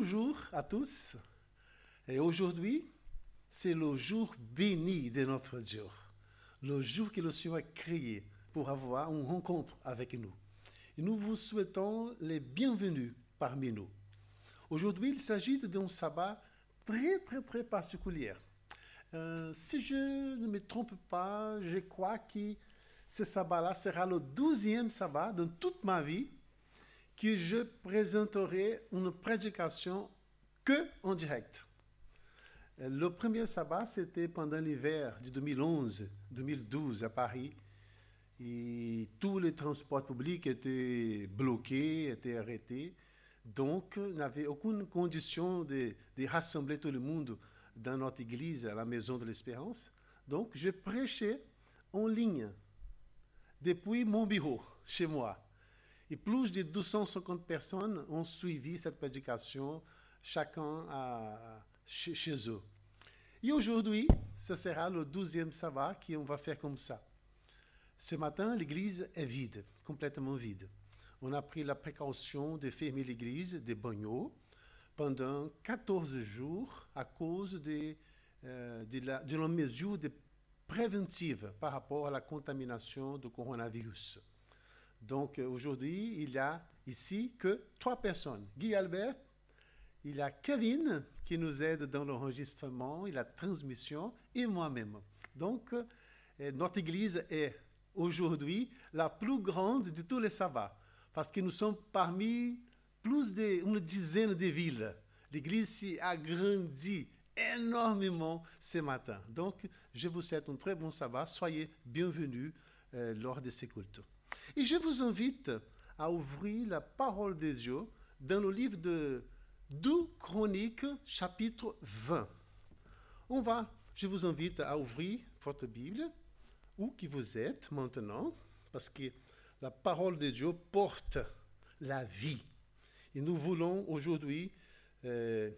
Bonjour à tous. Et aujourd'hui, c'est le jour béni de notre Dieu. Le jour que le Seigneur a créé pour avoir une rencontre avec nous. Nous vous souhaitons les bienvenus parmi nous. Aujourd'hui, il s'agit d'un sabbat très, très, très particulier. Euh, si je ne me trompe pas, je crois que ce sabbat-là sera le douzième sabbat de toute ma vie que je présenterai une prédication que en direct. Le premier sabbat, c'était pendant l'hiver de 2011-2012 à Paris. Et tous les transports publics étaient bloqués, étaient arrêtés. Donc, il n'y avait aucune condition de, rassembler tout le monde dans notre église, à la Maison de l'Espérance. Donc, je prêchais en ligne depuis mon bureau, chez moi. Et plus de 250 personnes ont suivi cette prédication, chacun chez, eux. Et aujourd'hui, ce sera le douzième sabbat qu'on va faire comme ça. Ce matin, l'église est vide, complètement vide. On a pris la précaution de fermer l'église des bagnots pendant 14 jours à cause de, euh, la, de mesure préventive par rapport à la contamination du coronavirus. Donc aujourd'hui, il y a ici que trois personnes. Guy Albert, il y a Kevin qui nous aide dans l'enregistrement et la transmission et moi-même. Donc euh, notre église est aujourd'hui la plus grande de tous les sabbats parce que nous sommes parmi plus d'une dizaine de villes. L'église s'est agrandie énormément ce matin. Donc, je vous souhaite un très bon sabbat. Soyez bienvenus euh, lors de ces cultes. Et je vous invite à ouvrir la parole de Dieu dans le livre de 2 Chroniques, chapitre 20. On va, je vous invite à ouvrir votre Bible, où que vous êtes maintenant, parce que la parole de Dieu porte la vie. Et nous voulons aujourd'hui euh,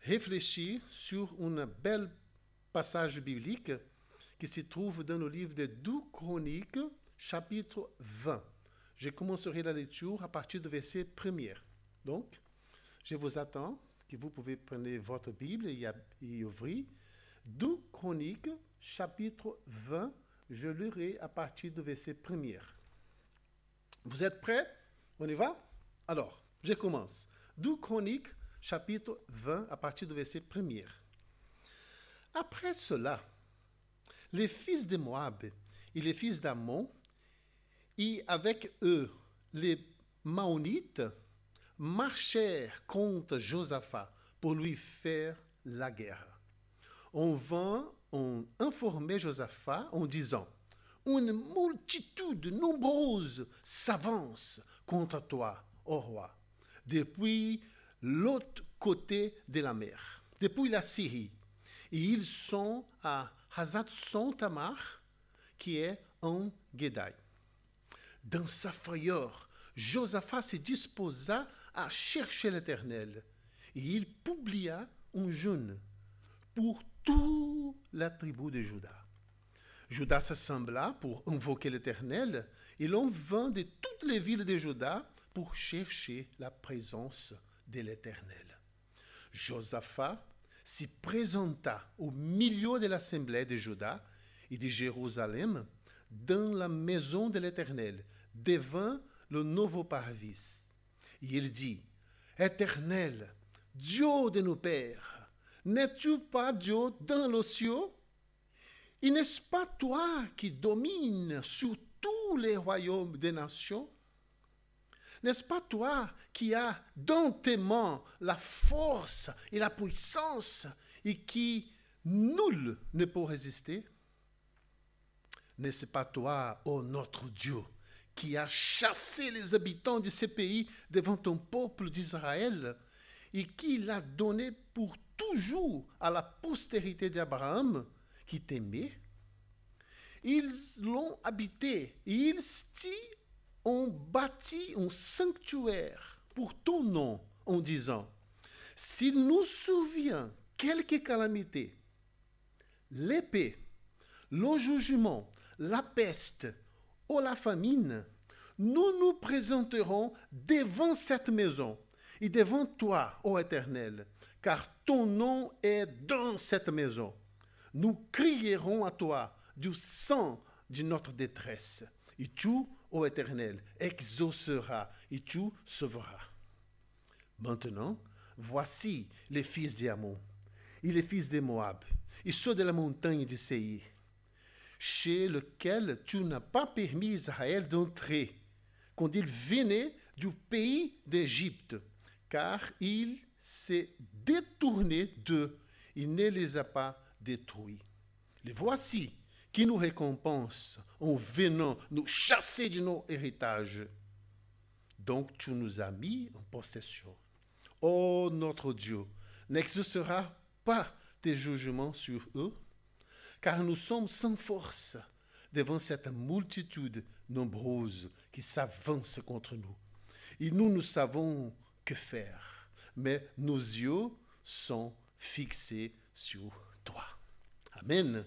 réfléchir sur un bel passage biblique qui se trouve dans le livre de 2 Chroniques, chapitre 20. Je commencerai la lecture à partir du verset 1er. Donc, je vous attends que vous pouvez prendre votre Bible et, y ouvrir. 2 Chroniques, chapitre 20, je lirai à partir du verset 1er. Vous êtes prêts? On y va? Alors, je commence. 2 Chroniques, chapitre 20, à partir du verset 1er. Après cela, les fils de Moab et les fils d'Ammon, et avec eux les Maonites, marchèrent contre Josaphat pour lui faire la guerre. On vint on informait Josaphat en disant Une multitude nombreuse s'avance contre toi, ô roi, depuis l'autre côté de la mer, depuis la Syrie. Et ils sont à Hazat-Son Tamar, qui est en Guédaï. Dans sa frayeur, Josaphat se disposa à chercher l'Éternel. Et il publia un jeûne pour toute la tribu de Judas. Judas s'assembla pour invoquer l'Éternel, et l'on vint de toutes les villes de Judas pour chercher la présence de l'Éternel. Josaphat s'y présenta au milieu de l'assemblée de Judas et de Jérusalem dans la maison de l'Éternel, devant le nouveau parvis. Et il dit, Éternel, Dieu de nos pères, n'es-tu pas Dieu dans le ciel? Et n'est-ce pas toi qui domines sur tous les royaumes des nations? N'est-ce pas toi qui as dans tes mains la force et la puissance et qui nul ne peut résister? N'est-ce pas toi, ô notre Dieu, qui a chassé les habitants de ces pays devant ton peuple d'Israël et qui l'a donné pour toujours à la postérité d'Abraham qui t'aimait. Ils l'ont habité et ils ont bâti un sanctuaire pour ton nom en disant, s'il nous souvient quelque calamité, l'épée, le jugement, la peste ou la famine, nous nous présenterons devant cette maison et devant toi, ô Éternel, car ton nom est dans cette maison. Nous crierons à toi du sang de notre détresse. Et tu, ô Éternel, exauceras et tu sauveras. Maintenant, voici les fils d'Amon et les fils de Moab, et ceux de la montagne de Seir, chez lequel tu n'as pas permis Israël d'entrer, quand il venait du pays d'Égypte, car il s'est détourné d'eux, il ne les a pas détruits. Les voici qui nous récompense en venant nous chasser de nos héritages. Donc tu nous as mis en possession. Ô notre Dieu, n'exaucera pas tes jugements sur eux, car nous sommes sans force devant cette multitude nombreuse qui s'avance contre nous. Et nous ne savons que faire, mais nos yeux sont fixés sur toi. Amen.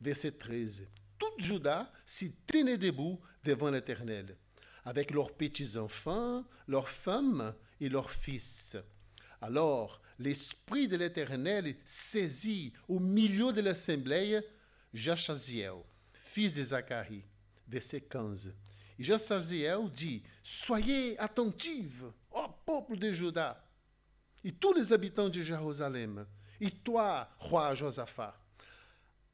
Verset 13. Tout Judas s'y tenait debout devant l'Éternel, avec leurs petits-enfants, leurs femmes et leurs fils. Alors l'Esprit de l'Éternel saisit au milieu de l'assemblée Jachaziel, fils de Zacharie. Verset 15. Et Jachaziel dit, Soyez attentifs, ô peuple de Juda, et tous les habitants de Jérusalem, et toi, roi Josaphat.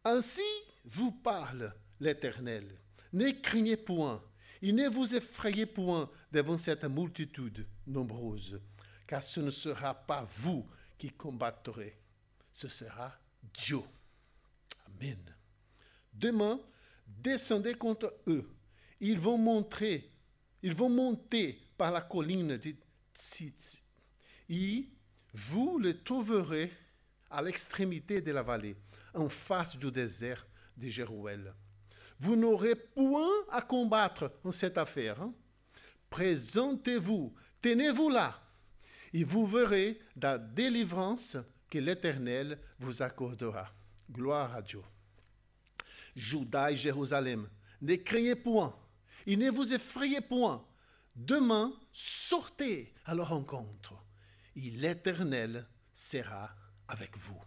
Ainsi vous parle l'Éternel. Ne craignez point, et ne vous effrayez point devant cette multitude nombreuse, car ce ne sera pas vous qui combattrez, ce sera Dieu. Amen. Demain, descendez contre eux. Ils vont montrer, ils vont monter par la colline de Tzitz. Et vous les trouverez à l'extrémité de la vallée, en face du désert de Jéruel. Vous n'aurez point à combattre en cette affaire. Hein. Présentez-vous, tenez-vous là, et vous verrez la délivrance que l'Éternel vous accordera. Gloire à Dieu. Judas et Jérusalem, ne craignez point, et ne vous effrayez point. Demain, sortez à leur rencontre, et l'Éternel sera avec vous.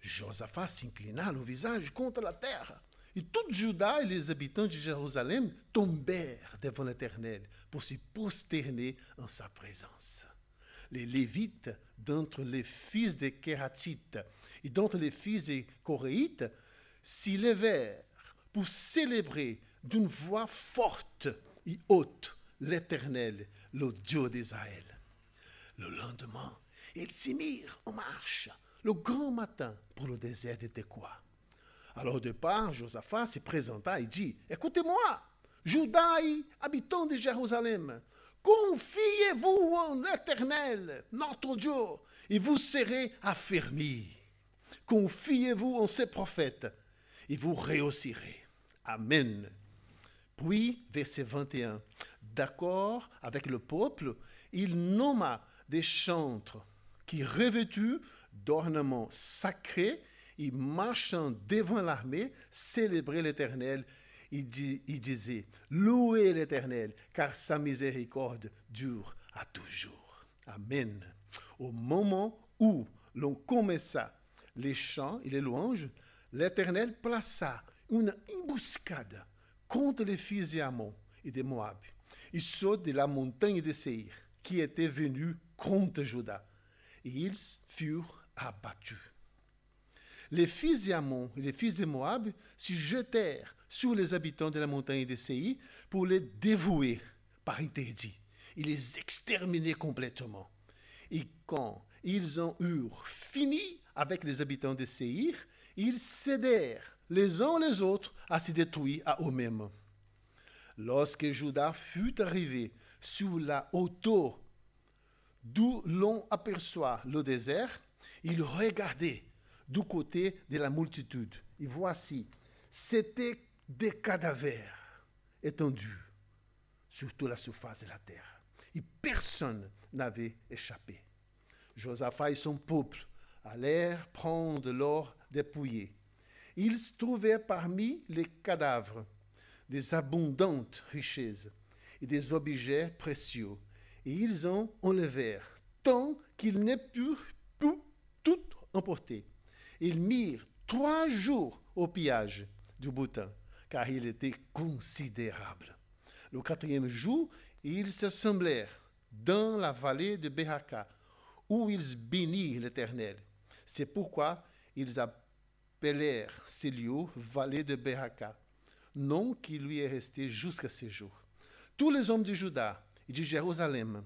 Josaphat s'inclina le visage contre la terre. Et tout Judas et les habitants de Jérusalem tombèrent devant l'Éternel pour s'y prosterner en sa présence. Les Lévites, d'entre les fils des Kératites et d'entre les fils des Coréites, s'y levèrent pour célébrer d'une voix forte et haute l'Éternel, le Dieu d'Israël. Le lendemain, ils s'y mirent en marche le grand matin pour le désert de quoi Alors au départ, Josaphat se présenta et dit, écoutez-moi, Judaï, habitants de Jérusalem, confiez-vous en l'Éternel, notre Dieu, et vous serez affermis. Confiez-vous en ses prophètes, et vous réussirez. Amen. Puis, verset 21, d'accord avec le peuple, il nomma des chantres qui, revêtus d'ornements sacrés, et marchant devant l'armée, célébraient l'Éternel. Il, disait, louez l'Éternel, car sa miséricorde dure à toujours. Amen. Au moment où l'on commença les chants et les louanges, l'Éternel plaça une embuscade contre les fils d'Amon et de Moab. Ils sautent de la montagne de Seir, qui était venus contre Juda. Et ils furent abattus. Les fils d'Amon et les fils de Moab se jetèrent sur les habitants de la montagne de Séi pour les dévouer par interdit. Ils les exterminaient complètement. Et quand ils ont eu fini avec les habitants de Séir, ils cédèrent les uns les autres à se détruire à eux-mêmes. Lorsque Judas fut arrivé sur la hauteur d'où l'on aperçoit le désert, il regardait du côté de la multitude. Et voici, c'était des cadavres étendus sur toute la surface de la terre. Et personne n'avait échappé. Josaphat et son peuple allèrent prendre l'or dépouillé. Ils trouvaient parmi les cadavres des abondantes richesses et des objets précieux Et ils en enlevèrent, tant qu'ils n'aient pu, pu tout emporter. Ils mirent trois jours au pillage du boutin, car il était considérable. Le quatrième jour, ils s'assemblèrent dans la vallée de Behaka, où ils bénirent l'Éternel. C'est pourquoi ils appelèrent ces lieux vallée de Behaka, nom qui lui est resté jusqu'à ce jour. Tous les hommes de Juda et de Jérusalem,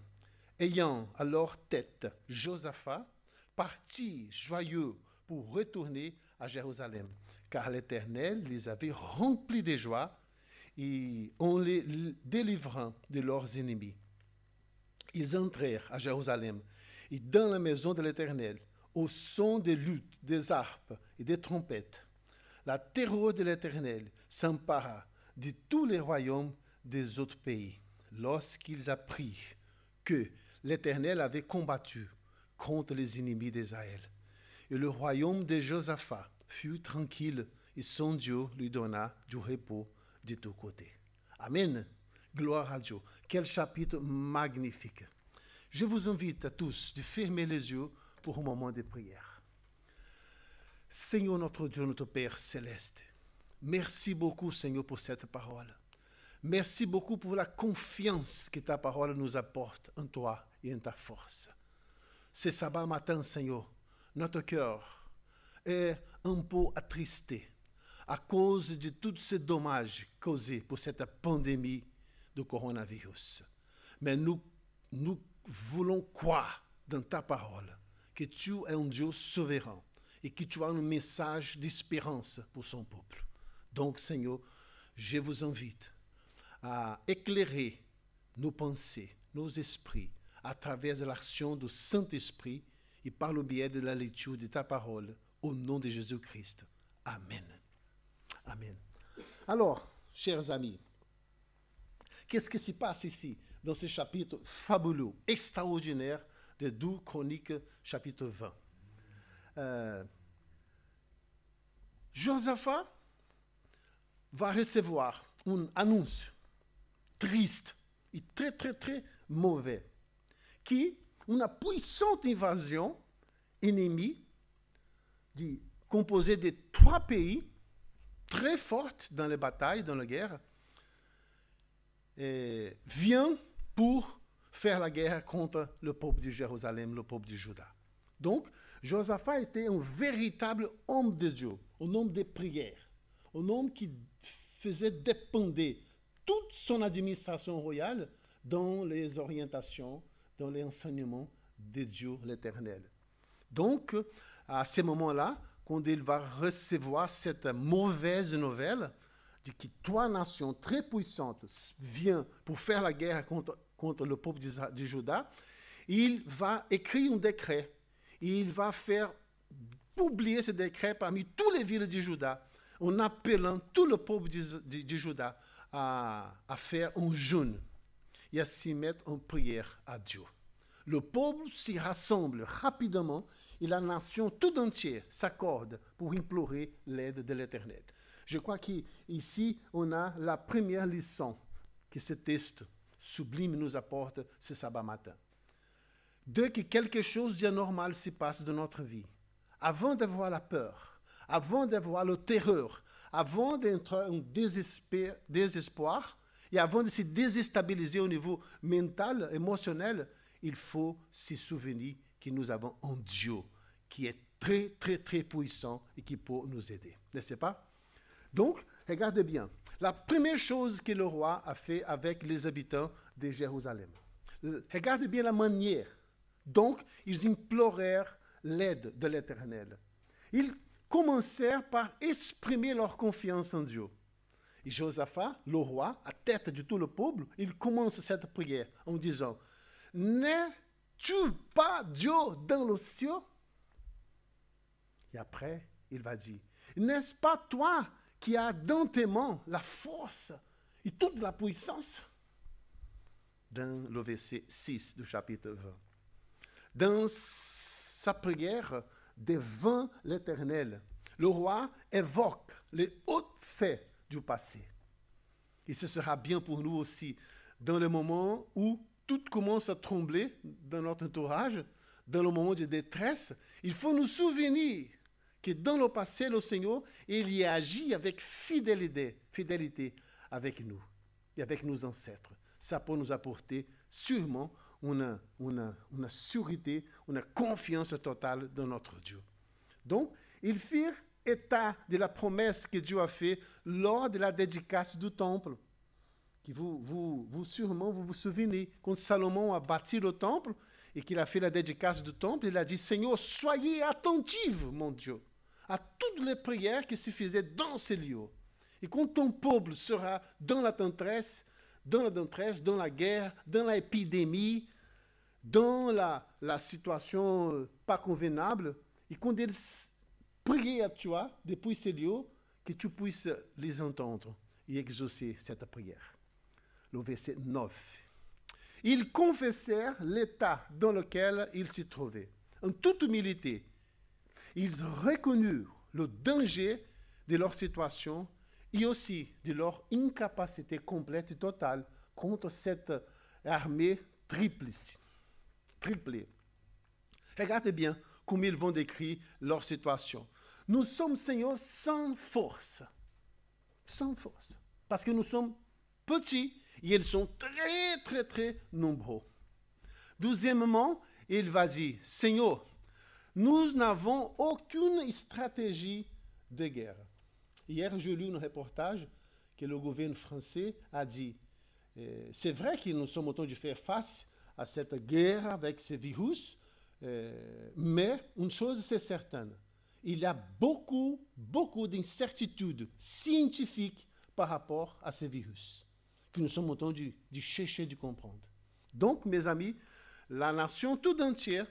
ayant à leur tête Josaphat, partirent joyeux pour retourner à Jérusalem, car l'Éternel les avait remplis de joie et en les délivrant de leurs ennemis. Ils entrèrent à Jérusalem et dans la maison de l'Éternel, au son des luttes, des harpes et des trompettes. La terreur de l'Éternel s'empara de tous les royaumes des autres pays lorsqu'ils apprirent que l'Éternel avait combattu contre les ennemis d'Israël. Et le royaume de Josaphat fut tranquille et son Dieu lui donna du repos de tous côtés. Amen. Gloire à Dieu. Quel chapitre magnifique. Je vous invite à tous de fermer les yeux pour un moment de prière. Seigneur notre Dieu, notre Père céleste, merci beaucoup Seigneur pour cette parole. Merci beaucoup pour la confiance que ta parole nous apporte en toi et en ta force. Ce sabbat matin, Seigneur, notre cœur est un peu attristé à cause de tous ces dommages causés pour cette pandémie de coronavirus. Mais nous, nous voulons croire dans ta parole que tu es un Dieu souverain et que tu as un message d'espérance pour son peuple. Donc, Seigneur, je vous invite à éclairer nos pensées, nos esprits, à travers l'action du Saint-Esprit et par le biais de la lecture de ta parole, au nom de Jésus-Christ. Amen. Amen. Alors, chers amis, qu'est-ce qui se passe ici dans ce chapitre fabuleux, extraordinaire de 2 Chroniques, chapitre 20 euh, Josaphat va recevoir une annonce triste et très, très, très mauvais, qui une puissante invasion ennemie composée de trois pays très fortes dans les batailles, dans la guerre, vient pour faire la guerre contre le peuple de Jérusalem, le peuple de Juda. Donc, Josaphat était un véritable homme de Dieu, un homme de prière, un homme qui faisait dépendre toute son administration royale dans les orientations, dans les enseignements de Dieu l'Éternel. Donc, à ce moment-là, quand il va recevoir cette mauvaise nouvelle, de que trois nations très puissantes viennent pour faire la guerre contre, le peuple de Juda, il va écrire un décret. Il va faire publier ce décret parmi toutes les villes de Juda, en appelant tout le peuple de, Juda à, faire un jeûne et à s'y mettre en prière à Dieu. Le peuple s'y rassemble rapidement et la nation tout entière s'accorde pour implorer l'aide de l'Éternel. Je crois qu'ici, on a la première leçon que ce texte sublime nous apporte ce sabbat matin. Dès que quelque chose d'anormal se passe dans notre vie, avant d'avoir la peur, avant d'avoir le terreur, avant d'entrer en désespoir et avant de se déstabiliser au niveau mental, émotionnel, il faut se souvenir que nous avons un Dieu qui est très, très, très puissant et qui peut nous aider. N'est-ce pas? Donc, regardez bien. La première chose que le roi a fait avec les habitants de Jérusalem. Regardez bien la manière. Donc, ils implorèrent l'aide de l'Éternel. Ils commencèrent par exprimer leur confiance en Dieu. Et Josaphat, le roi, à tête de tout le peuple, il commence cette prière en disant, N'es-tu pas Dieu dans le ciel? Et après, il va dire, N'est-ce pas toi qui as dans tes mains la force et toute la puissance? Dans le verset 6 du chapitre 20. Dans sa prière, devant l'Éternel. Le roi évoque les hauts faits du passé. Et ce sera bien pour nous aussi dans le moment où tout commence à trembler dans notre entourage, dans le moment de détresse, il faut nous souvenir que dans le passé, le Seigneur, il y agit avec fidélité, fidélité avec nous et avec nos ancêtres. Ça peut nous apporter sûrement une, une, une sûreté, une confiance totale dans notre Dieu. Donc, ils firent état de la promesse que Dieu a faite lors de la dédicace du temple. Qui vous, vous, vous, sûrement, vous vous souvenez, quand Salomon a bâti le temple et qu'il a fait la dédicace du temple, il a dit, Seigneur, soyez attentifs, mon Dieu, à toutes les prières qui se faisaient dans ces lieux. Et quand ton peuple sera dans la détresse, dans la détresse, dans la guerre, dans l'épidémie, dans la, la situation euh, pas convenable, et quand ils prier à toi depuis ces lieux, que tu puisses les entendre et exaucer cette prière. Le verset 9. Ils confessèrent l'état dans lequel ils s'y trouvaient. En toute humilité, ils reconnurent le danger de leur situation et aussi de leur incapacité complète et totale contre cette armée triplée. triplée. Regardez bien comment ils vont décrire leur situation. Nous sommes, Seigneur, sans force. Sans force. Parce que nous sommes petits et ils sont très, très, très nombreux. Deuxièmement, il va dire, Seigneur, nous n'avons aucune stratégie de guerre. Hier, j'ai lu un reportage que le gouvernement français a dit, euh, c'est vrai que nous sommes en de faire face à cette guerre avec ce virus, euh, mais une chose c'est certaine, il y a beaucoup, beaucoup d'incertitudes scientifiques par rapport à ce virus, que nous sommes en train de, de chercher de comprendre. Donc, mes amis, la nation tout entière,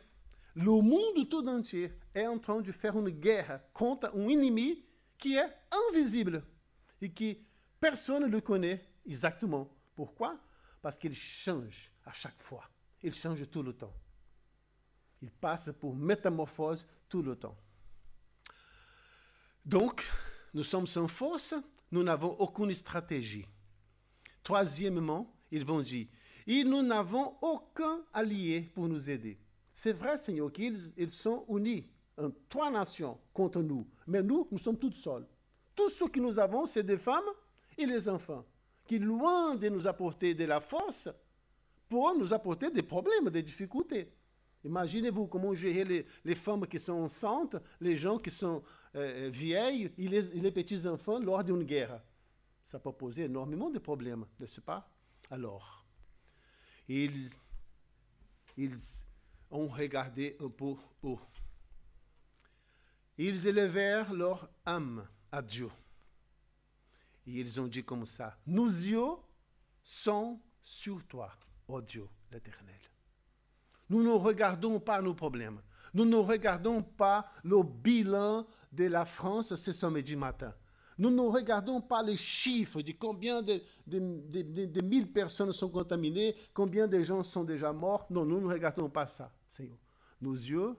le monde tout entier est en train de faire une guerre contre un ennemi qui est invisible et qui personne ne le connaît exactement. Pourquoi Parce qu'il change à chaque fois. Il change tout le temps. Il passe pour métamorphose tout le temps. Donc, nous sommes sans force, nous n'avons aucune stratégie. Troisièmement, ils vont dire, et nous n'avons aucun allié pour nous aider. C'est vrai, Seigneur, qu'ils ils sont unis en trois nations contre nous, mais nous, nous sommes toutes seuls. Tout ce que nous avons, c'est des femmes et les enfants, qui, loin de nous apporter de la force, pour nous apporter des problèmes, des difficultés. Imaginez-vous comment gérer les, femmes qui sont enceintes, les gens qui sont euh, vieilles et les, petits-enfants lors d'une guerre. Ça peut poser énormément de problèmes, n'est-ce pas? Alors, ils, ils ont regardé un peu haut. Ils élevèrent leur âme à Dieu. Et ils ont dit comme ça, nos yeux sont sur toi, ô Dieu l'Éternel. Nous ne regardons pas nos problèmes. Nous ne regardons pas le bilan de la France ce samedi matin. Nous ne regardons pas les chiffres de combien de, de, mille personnes sont contaminées, combien de gens sont déjà morts. Non, nous ne regardons pas ça, Seigneur. Nos yeux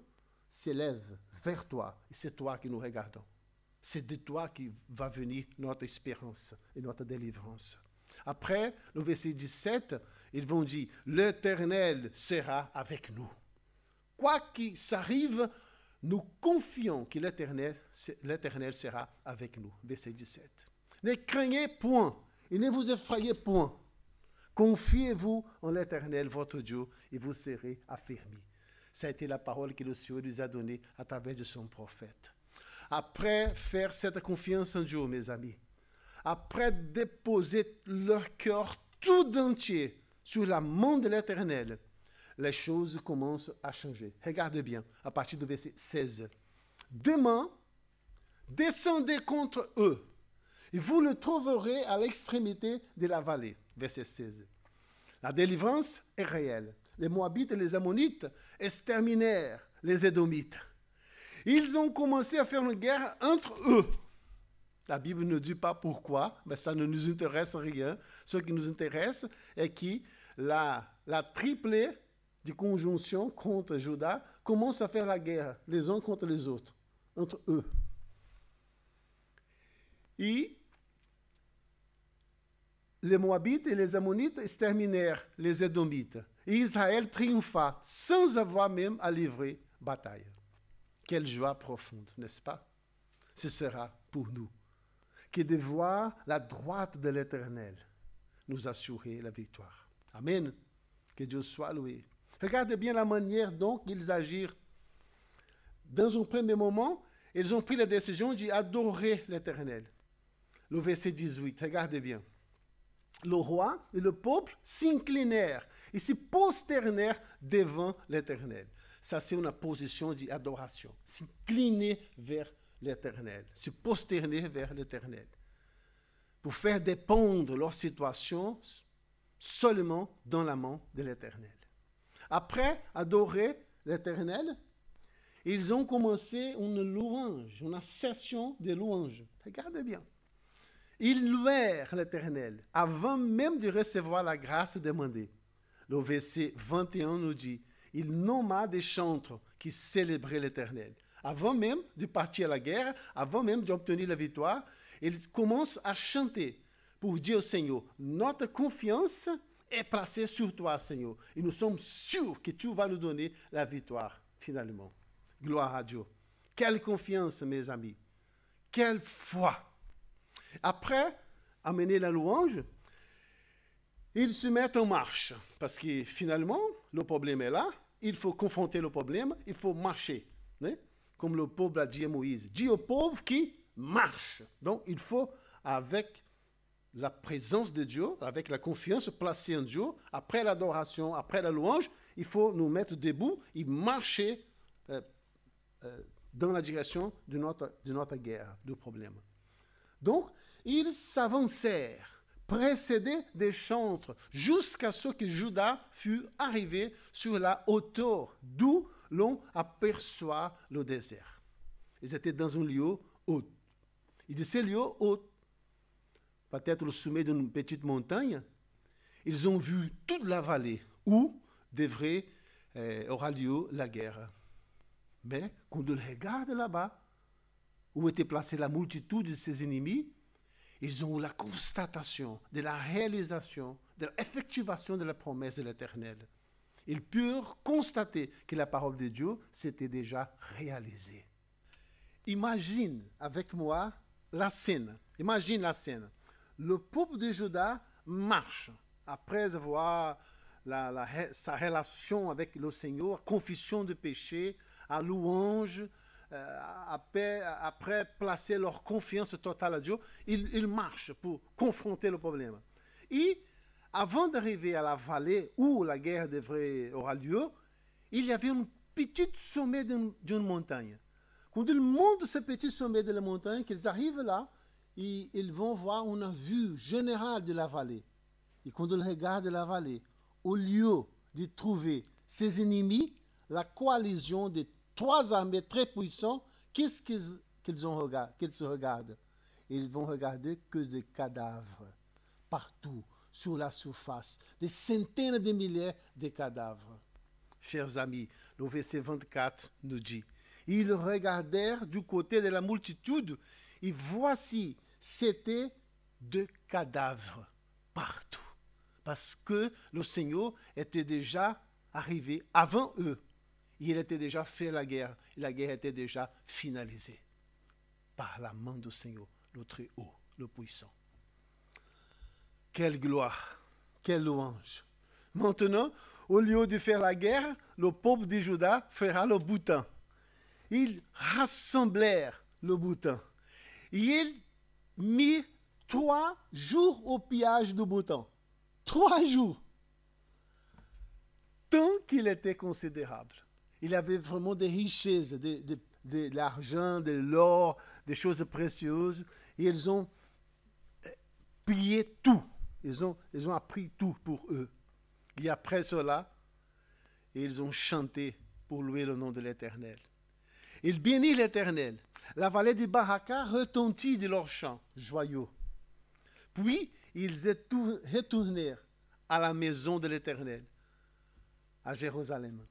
s'élèvent vers toi et c'est toi que nous regardons. C'est de toi qui va venir notre espérance et notre délivrance. Après, le verset 17, ils vont dire, l'Éternel sera avec nous. Quoi qu'il s'arrive, nous confions que l'Éternel sera avec nous. Verset 17. Ne craignez point et ne vous effrayez point. Confiez-vous en l'Éternel, votre Dieu, et vous serez affermis. Ça a été la parole que le Seigneur nous a donnée à travers de son prophète. Après faire cette confiance en Dieu, mes amis, après déposer leur cœur tout entier sur la main de l'Éternel, les choses commencent à changer. Regardez bien, à partir du verset 16. Demain, descendez contre eux, et vous le trouverez à l'extrémité de la vallée. Verset 16. La délivrance est réelle. Les Moabites et les Ammonites exterminèrent les Édomites. Ils ont commencé à faire une guerre entre eux. La Bible ne dit pas pourquoi, mais ça ne nous intéresse rien. Ce qui nous intéresse est que la, triplée de conjonction contre Judas commence à faire la guerre, les uns contre les autres, entre eux. Et les Moabites et les Ammonites exterminèrent les Édomites. Et Israël triompha sans avoir même à livrer bataille. Quelle joie profonde, n'est-ce pas? Ce sera pour nous que de voir la droite de l'Éternel nous assurer la victoire. Amen. Que Dieu soit loué. Regardez bien la manière dont ils agirent. Dans un premier moment, ils ont pris la décision d'adorer l'Éternel. Le verset 18, regardez bien. Le roi et le peuple s'inclinèrent et se prosternèrent devant l'Éternel. Ça, c'est une position d'adoration. S'incliner vers l'Éternel, se prosterner vers l'Éternel. Pour faire dépendre leur situation seulement dans la main de l'Éternel. Après adorer l'Éternel, ils ont commencé une louange, une session de louanges. Regardez bien. Ils louèrent l'Éternel avant même de recevoir la grâce demandée. Le verset 21 nous dit, il nomma des chantres qui célébraient l'Éternel. Avant même de partir à la guerre, avant même d'obtenir la victoire, ils commencent à chanter pour dire au Seigneur, notre confiance est placée sur toi, Seigneur. Et nous sommes sûrs que tu vas nous donner la victoire, finalement. Gloire à Dieu. Quelle confiance, mes amis. Quelle foi. Après amener la louange, ils se mettent en marche. Parce que finalement, le problème est là. Il faut confronter le problème. Il faut marcher. Comme le pauvre a dit à Moïse. Dis au pauvre qui marche. Donc, il faut, avec la présence de Dieu, avec la confiance placée en Dieu, après l'adoration, après la louange, il faut nous mettre debout et marcher euh, euh, dans la direction de notre, de notre guerre, du problème. Donc, ils s'avancèrent, précédés des chantres, jusqu'à ce que Judas fût arrivé sur la hauteur d'où l'on aperçoit le désert. Ils étaient dans un lieu haut. Et de ce lieu haut, peut-être le sommet d'une petite montagne, ils ont vu toute la vallée où devrait euh, aura lieu la guerre. Mais quand on regarde là-bas, où était placée la multitude de ses ennemis, ils ont eu la constatation de la réalisation, de l'effectuation de la promesse de l'Éternel. Ils purent constater que la parole de Dieu s'était déjà réalisée. Imagine avec moi la scène. Imagine la scène. Le peuple de Juda marche après avoir sa relation avec le Seigneur, confession de péché, à louange, euh, après, placer leur confiance totale à Dieu, ils, marchent pour confronter le problème. Et avant d'arriver à la vallée où la guerre devrait avoir lieu, il y avait un petit sommet d'une montagne. Quand ils montent ce petit sommet de la montagne, qu'ils arrivent là, ils vont voir une vue générale de la vallée. Et quand ils regardent la vallée, au lieu de trouver ses ennemis, la coalition de trois armées très puissantes, qu'est-ce qu'ils qu'ils se regardent? Ils vont regarder que des cadavres partout sur la surface, des centaines de milliers de cadavres. Chers amis, le verset 24 nous dit, ils regardèrent du côté de la multitude et voici, c'était de cadavres partout. Parce que le Seigneur était déjà arrivé avant eux il était déjà fait la guerre. La guerre était déjà finalisée par la main du Seigneur, le très haut, le puissant. Quelle gloire, quelle louange. Maintenant, au lieu de faire la guerre, le peuple de Juda fera le boutin. Ils rassemblèrent le boutin. Ils mirent trois jours au pillage du boutin. Trois jours. Tant qu'il était considérable. Il avait vraiment des richesses, de, l'argent, de l'or, des choses précieuses. Et ils ont euh, plié tout. Ils ont, ils ont appris tout pour eux. Et après cela, ils ont chanté pour louer le nom de l'Éternel. Ils bénissent l'Éternel. La vallée du Baraka retentit de leurs chants joyeux. Puis ils retournèrent à la maison de l'Éternel, à Jérusalem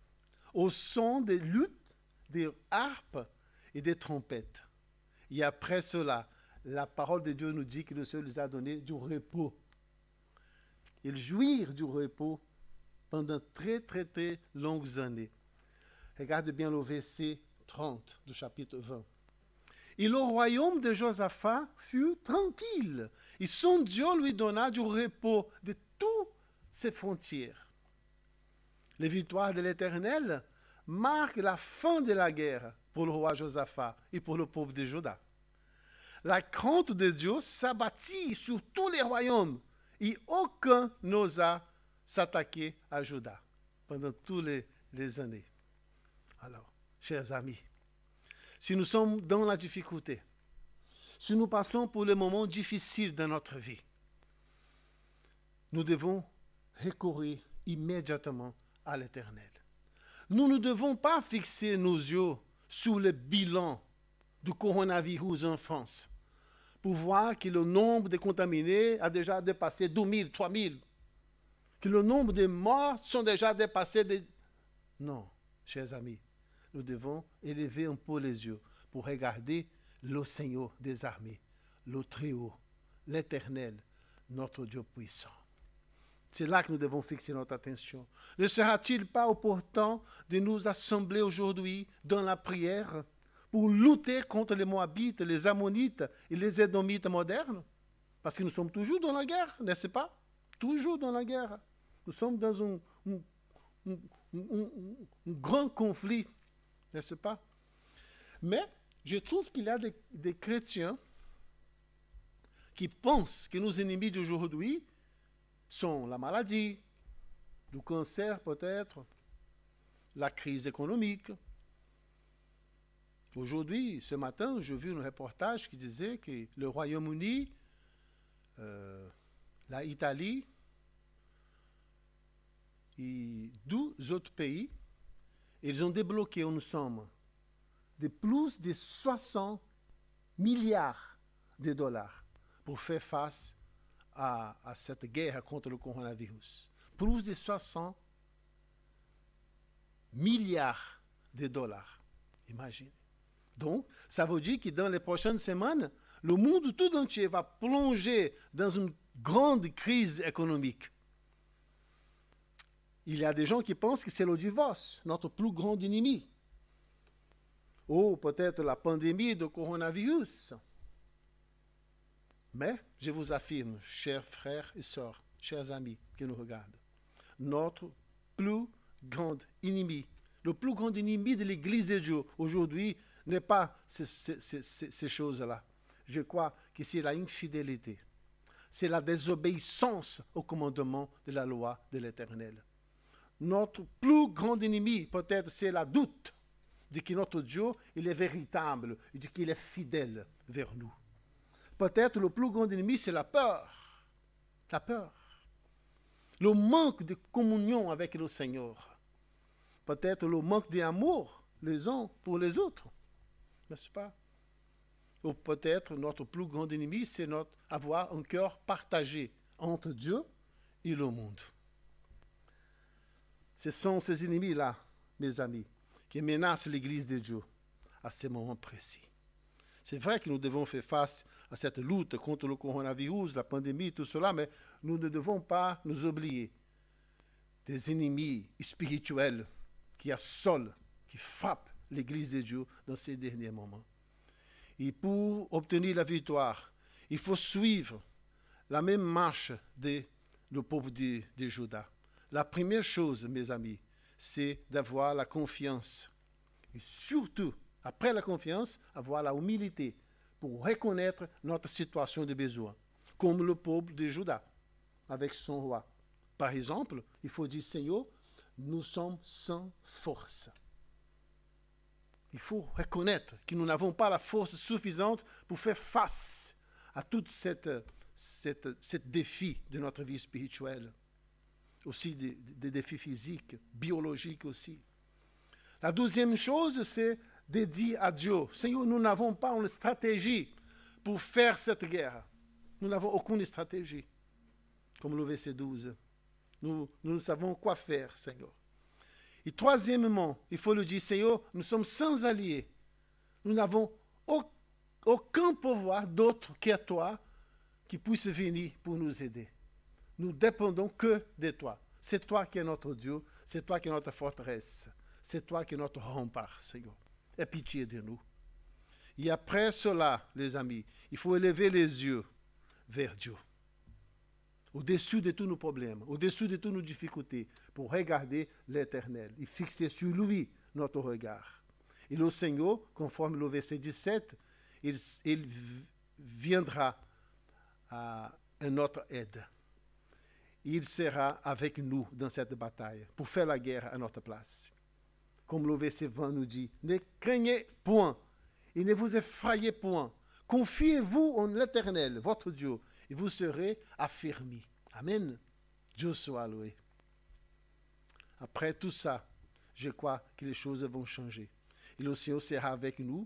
au son des luttes, des harpes et des trompettes. Et après cela, la parole de Dieu nous dit que le Seigneur les a donné du repos. et jouir du repos pendant très, très, très longues années. Regarde bien le verset 30 du chapitre 20. Et le royaume de Josaphat fut tranquille, et son Dieu lui donna du repos de toutes ses frontières. Les victoires de l'Éternel marquent la fin de la guerre pour le roi Josaphat et pour le peuple de Juda. La crainte de Dieu s'abattit sur tous les royaumes et aucun n'osa s'attaquer à Juda pendant toutes les, les années. Alors, chers amis, si nous sommes dans la difficulté, si nous passons pour les moments difficiles de notre vie, nous devons recourir immédiatement à l'Éternel. Nous ne devons pas fixer nos yeux sur le bilan du coronavirus en France pour voir que le nombre de contaminés a déjà dépassé 2 000, 3 000, que le nombre de morts sont déjà dépassés. Non, chers amis, nous devons élever un peu les yeux pour regarder le Seigneur des armées, le Très-Haut, l'Éternel, notre Dieu puissant. C'est là que nous devons fixer notre attention. Ne sera-t-il pas opportun de nous assembler aujourd'hui dans la prière pour lutter contre les Moabites, les Ammonites et les Édomites modernes? Parce que nous sommes toujours dans la guerre, n'est-ce pas? Toujours dans la guerre. Nous sommes dans un, un grand conflit n'est-ce pas? Mais je trouve qu'il y a des, chrétiens qui pensent que nos ennemis d'aujourd'hui sont la maladie, le cancer peut-être, la crise économique. Aujourd'hui, ce matin, j'ai vu un reportage qui disait que le Royaume-Uni, euh, la Italie et 12 autres pays ils ont débloqué une somme de plus de 60 milliards de dollars pour faire face à, cette guerre contre le coronavirus. Plus de 60 milliards de dollars. Imaginez. Donc, ça veut dire que dans les prochaines semaines, le monde tout entier va plonger dans une grande crise économique. Il y a des gens qui pensent que c'est le divorce, notre plus grand ennemi. Ou peut-être la pandémie de coronavirus. Mais je vous affirme, chers frères et sœurs, chers amis qui nous regardent, notre plus grand ennemi, le plus grand ennemi de l'Église de Dieu aujourd'hui n'est pas ces, choses-là. Je crois que c'est la infidélité, c'est la désobéissance au commandement de la loi de l'Éternel notre plus grand ennemi, peut-être, c'est la doute de que notre Dieu, est véritable de qu'il est fidèle vers nous. Peut-être le plus grand ennemi, c'est la peur. La peur. Le manque de communion avec le Seigneur. Peut-être le manque d'amour les uns pour les autres. N'est-ce pas? Ou peut-être notre plus grand ennemi, c'est notre avoir un cœur partagé entre Dieu et le monde. Ce sont ces ennemis-là, mes amis, qui menacent l'Église de Dieu à ce moment précis. C'est vrai que nous devons faire face à cette lutte contre le coronavirus, la pandémie, tout cela, mais nous ne devons pas nous oublier des ennemis spirituels qui assolent, qui frappent l'Église de Dieu dans ces derniers moments. Et pour obtenir la victoire, il faut suivre la même marche de le peuple de, de Judas. La première chose, mes amis, c'est d'avoir la confiance. Et surtout, après la confiance, avoir la humilité pour reconnaître notre situation de besoin, comme le peuple de Juda avec son roi. Par exemple, il faut dire, Seigneur, nous sommes sans force. Il faut reconnaître que nous n'avons pas la force suffisante pour faire face à tout cette, cette défi de notre vie spirituelle aussi des, défis physiques, biologiques aussi. La deuxième chose, c'est de dire à Dieu, Seigneur, nous n'avons pas une stratégie pour faire cette guerre. Nous n'avons aucune stratégie. Comme le verset 12. Nous, nous savons quoi faire, Seigneur. Et troisièmement, il faut le dire, Seigneur, nous sommes sans alliés. Nous n'avons aucun pouvoir d'autre qu'à toi qui puisse venir pour nous aider. Nous dépendons que de toi. C'est toi qui es notre Dieu, c'est toi qui es notre forteresse, c'est toi qui es notre rempart, Seigneur. Aie pitié de nous. Et après cela, les amis, il faut élever les yeux vers Dieu. Au-dessus de tous nos problèmes, au-dessus de toutes nos difficultés, pour regarder l'Éternel et fixer sur lui notre regard. Et le Seigneur, conforme le verset 17, il, il viendra à notre aide. Il sera avec nous dans cette bataille pour faire la guerre à notre place. Comme le verset 20 nous dit, ne craignez point et ne vous effrayez point. Confiez-vous en l'Éternel, votre Dieu, et vous serez affermis. Amen. Dieu soit loué. Après tout ça, je crois que les choses vont changer. Et le Seigneur sera avec nous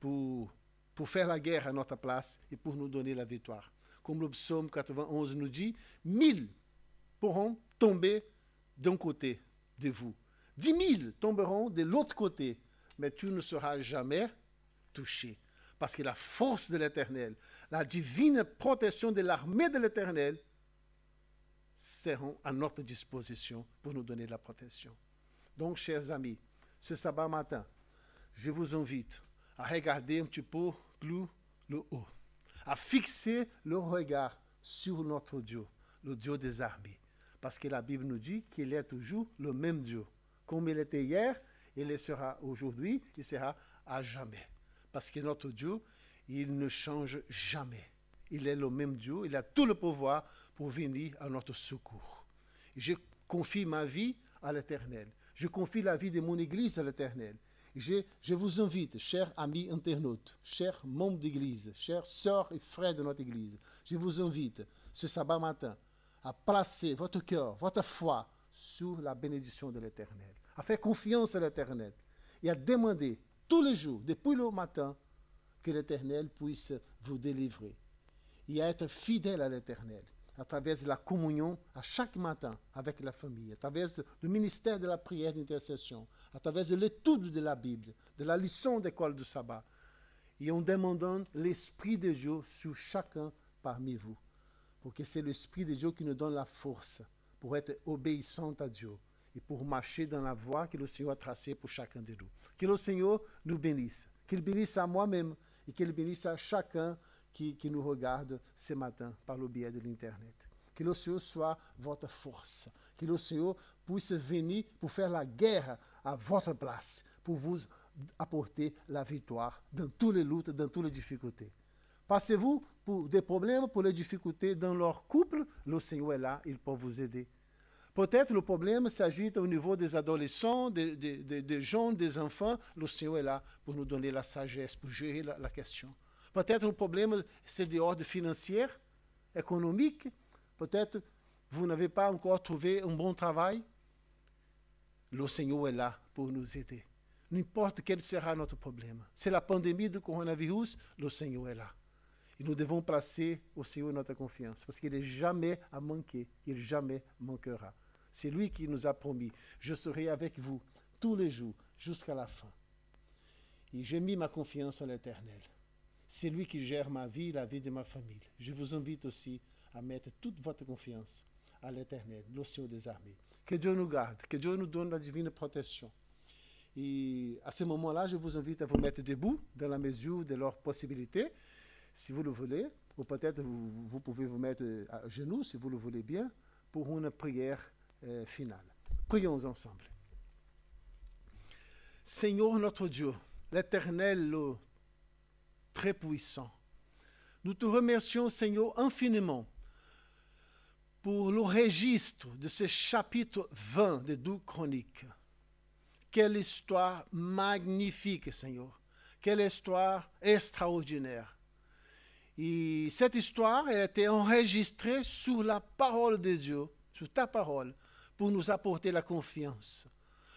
pour, pour faire la guerre à notre place et pour nous donner la victoire. Comme le psaume 91 nous dit, mille pourront tomber d'un côté de vous. Dix mille tomberont de l'autre côté, mais tu ne seras jamais touché. Parce que la force de l'Éternel, la divine protection de l'armée de l'Éternel seront à notre disposition pour nous donner la protection. Donc, chers amis, ce sabbat matin, je vous invite à regarder un petit peu plus le haut, à fixer le regard sur notre Dieu, le Dieu des armées. Parce que la Bible nous dit qu'il est toujours le même Dieu. Comme il était hier, il sera aujourd'hui, il sera à jamais. Parce que notre Dieu, il ne change jamais. Il est le même Dieu, il a tout le pouvoir pour venir à notre secours. Je confie ma vie à l'Éternel. Je confie la vie de mon Église à l'Éternel. Je, je, vous invite, chers amis internautes, chers membres d'Église, chers sœurs et frères de notre Église, je vous invite ce sabbat matin à placer votre cœur, votre foi sur la bénédiction de l'Éternel, à faire confiance à l'Éternel et à demander tous les jours, depuis le matin, que l'Éternel puisse vous délivrer et à être fidèle à l'Éternel à travers la communion à chaque matin avec la famille, à travers le ministère de la prière d'intercession, à travers de l'étude de la Bible, de la leçon d'école du sabbat, et en demandant l'Esprit de Dieu sur chacun parmi vous pour que c'est l'Esprit de Dieu qui nous donne la force pour être obéissant à Dieu et pour marcher dans la voie que le Seigneur a tracée pour chacun de nous. Que le Seigneur nous bénisse, qu'il bénisse à moi-même et qu'il bénisse à chacun qui, qui, nous regarde ce matin par le biais de l'Internet. Que le Seigneur soit votre force, que le Seigneur puisse venir pour faire la guerre à votre place, pour vous apporter la victoire dans toutes les luttes, dans toutes les difficultés. Passez-vous pour des problèmes, pour les difficultés dans leur couple, le Seigneur est là, il peut vous aider. Peut-être le problème s'agit au niveau des adolescents, des, des, des, jeunes, des enfants. Le Seigneur est là pour nous donner la sagesse, pour gérer la, la question. Peut-être le problème, c'est de ordre financier, économique. Peut-être vous n'avez pas encore trouvé un bon travail. Le Seigneur est là pour nous aider. N'importe quel sera notre problème. C'est la pandémie du coronavirus, le Seigneur est là. Et nous devons placer au Seigneur notre confiance, parce qu'il n'est jamais à manquer, il jamais manquera. C'est lui qui nous a promis, je serai avec vous tous les jours jusqu'à la fin. Et j'ai mis ma confiance en l'Éternel. C'est lui qui gère ma vie, la vie de ma famille. Je vous invite aussi à mettre toute votre confiance à l'Éternel, le Seigneur des armées. Que Dieu nous garde, que Dieu nous donne la divine protection. Et à ce moment-là, je vous invite à vous mettre debout dans la mesure de leurs possibilités si vous le voulez, ou peut-être vous, pouvez vous mettre à genoux, si vous le voulez bien, pour une prière euh, finale. Prions ensemble. Seigneur notre Dieu, l'Éternel, très puissant, nous te remercions, Seigneur, infiniment pour le registre de ce chapitre 20 de 12 Chroniques. Quelle histoire magnifique, Seigneur. Quelle histoire extraordinaire. Et cette histoire elle a été enregistrée sur la parole de Dieu, sur ta parole, pour nous apporter la confiance,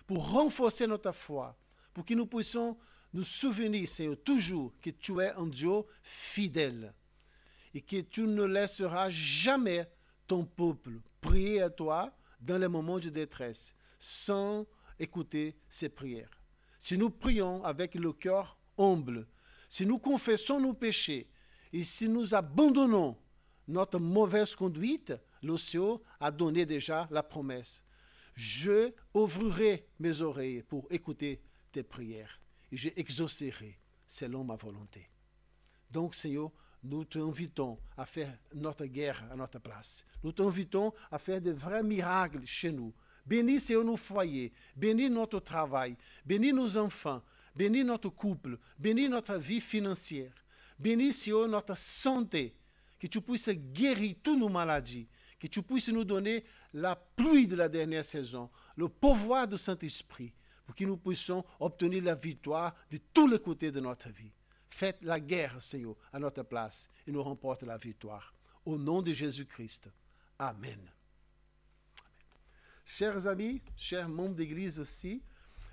pour renforcer notre foi, pour que nous puissions nous souvenir, Seigneur, toujours que tu es un Dieu fidèle et que tu ne laisseras jamais ton peuple prier à toi dans les moments de détresse sans écouter ses prières. Si nous prions avec le cœur humble, si nous confessons nos péchés, et si nous abandonnons notre mauvaise conduite, l'Océan a donné déjà la promesse. Je ouvrirai mes oreilles pour écouter tes prières et je exaucerai selon ma volonté. Donc, Seigneur, nous t'invitons à faire notre guerre à notre place. Nous t'invitons à faire de vrais miracles chez nous. Bénis, Seigneur, nos foyers. Bénis notre travail. Bénis nos enfants. Bénis notre couple. Bénis notre vie financière. Bénis, Seigneur, notre santé. Que tu puisses guérir toutes nos maladies. Que tu puisses nous donner la pluie de la dernière saison. Le pouvoir du Saint-Esprit. Pour que nous puissions obtenir la victoire de tous les côtés de notre vie. Faites la guerre, Seigneur, à notre place et nous remporte la victoire. Au nom de Jésus-Christ. Amen. Chers amis, chers membres d'église aussi,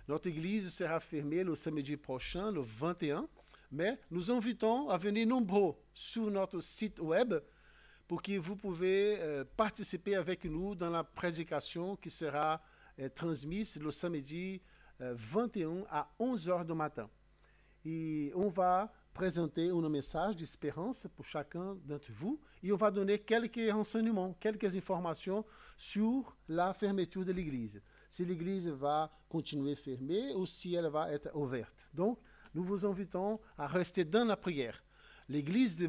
notre église sera fermée le samedi prochain, le 21, mais nous invitons à venir nombreux sur notre site web pour que vous pouvez euh, participer avec nous dans la prédication qui sera euh, transmise le samedi euh, 21 à 11h du matin. Et on va présenter un message d'espérance pour chacun d'entre vous et on va donner quelques renseignements, quelques informations sur la fermeture de l'église. Si l'église va continuer fermée ou si elle va être ouverte. Donc, nous vous invitons à rester dans la prière. L'église de,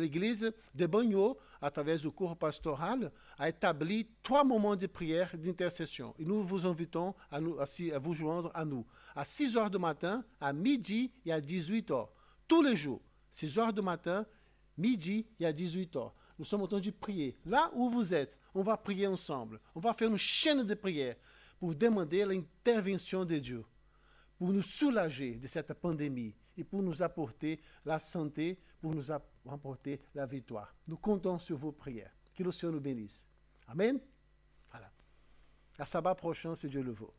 l'église de Bagno, à travers du cours pastoral, a établi trois moments de prière d'intercession. Et nous vous invitons à, nous, à, vous joindre à nous. À 6 heures du matin, à midi et à 18 heures. Tous les jours. 6 heures du matin, midi et à 18 heures. Nous sommes en train de prier. Là où vous êtes, on va prier ensemble. On va faire une chaîne de prière pour demander l'intervention de Dieu, pour nous soulager de cette pandémie et pour nous apporter la santé, pour nous apporter la victoire. Nous comptons sur vos prières. Que le Seigneur nous bénisse. Amen. Voilà. À sabbat prochain, si Dieu le veut.